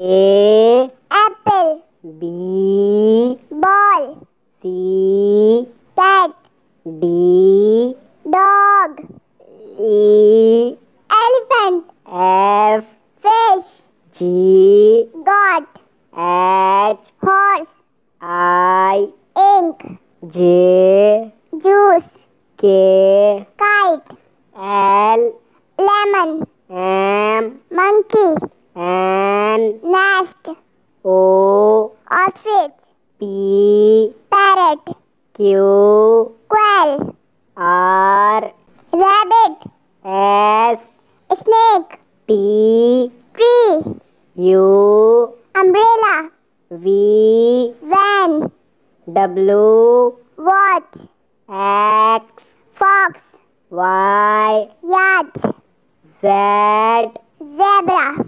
A apple, B ball, C cat, D dog, E elephant, F fish, G goat, H horse, I ink, J juice, K kite, L lemon, M monkey, N nest, O. Ostrich, P. Parrot, Q. Quail, R. Rabbit, S. Snake, T tree, U. Umbrella, V. Van, W. Watch, X. Fox, Y. Yacht, Z. Zebra.